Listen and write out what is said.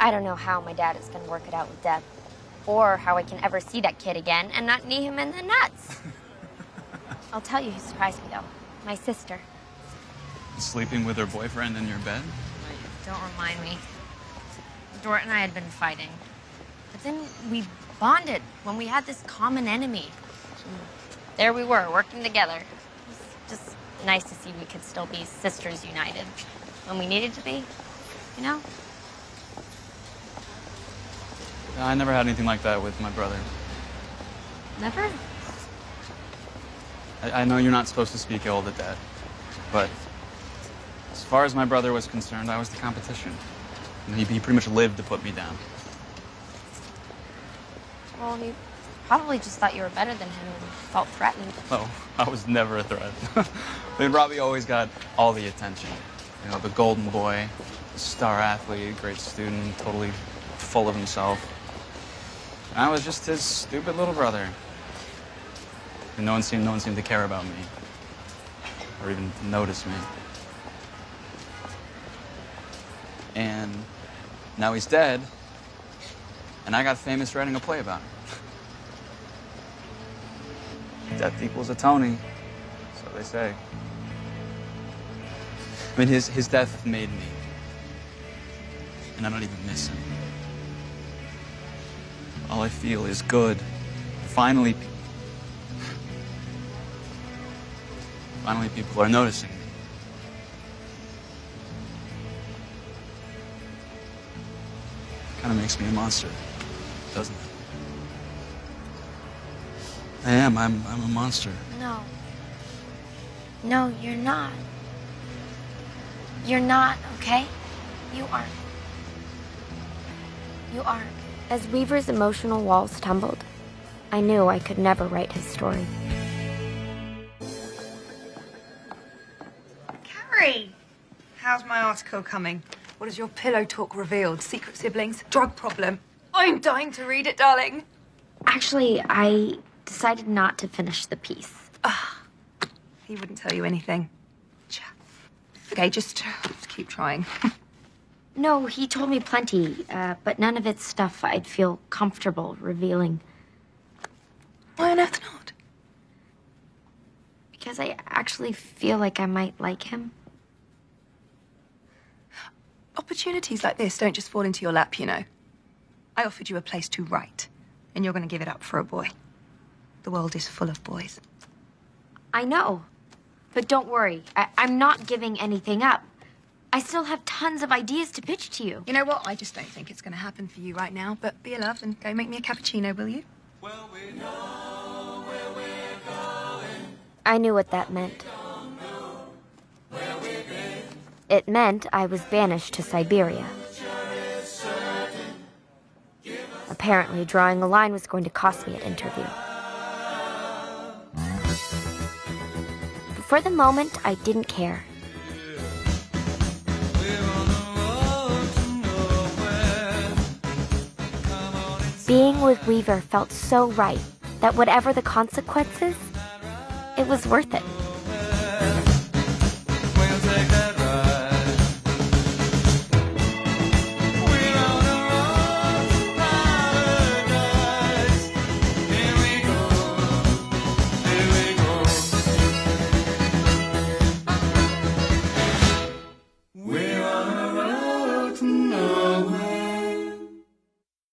I don't know how my dad is going to work it out with Deb, or how I can ever see that kid again and not knee him in the nuts. I'll tell you who surprised me, though. My sister. Sleeping with her boyfriend in your bed? Don't remind me. Dorrit and I had been fighting. But then we bonded when we had this common enemy. There we were, working together. It was just nice to see we could still be sisters united when we needed to be, you know? I never had anything like that with my brother. Never? I, I know you're not supposed to speak ill to Dad, but as far as my brother was concerned, I was the competition. And he, he pretty much lived to put me down. Well, he probably just thought you were better than him and felt threatened. Oh, I was never a threat. I mean, Robbie always got all the attention. You know, the golden boy, star athlete, great student, totally full of himself. I was just his stupid little brother. And no one seemed, no one seemed to care about me, or even notice me. And now he's dead, and I got famous writing a play about him. Death equals a Tony, so they say. I mean, his, his death made me, and I don't even miss him. All I feel is good. Finally, finally, people are noticing me. Kind of makes me a monster, doesn't it? I am. I'm. I'm a monster. No. No, you're not. You're not, okay? You aren't. You aren't. As Weaver's emotional walls tumbled, I knew I could never write his story. Carrie! How's my article coming? What has your pillow talk revealed? Secret siblings? Drug problem? I'm dying to read it, darling. Actually, I decided not to finish the piece. Ah, he wouldn't tell you anything. Cha. Okay, just, just keep trying. No, he told me plenty, uh, but none of it's stuff I'd feel comfortable revealing. Why on earth not? Because I actually feel like I might like him. Opportunities like this don't just fall into your lap, you know. I offered you a place to write, and you're going to give it up for a boy. The world is full of boys. I know. But don't worry, I- I'm not giving anything up. I still have tons of ideas to pitch to you. You know what? I just don't think it's going to happen for you right now, but be a love and go make me a cappuccino, will you? I knew what that meant. It meant I was banished to Siberia. Apparently, drawing a line was going to cost me an interview. But for the moment, I didn't care. Being with Weaver felt so right that whatever the consequences, it was worth it.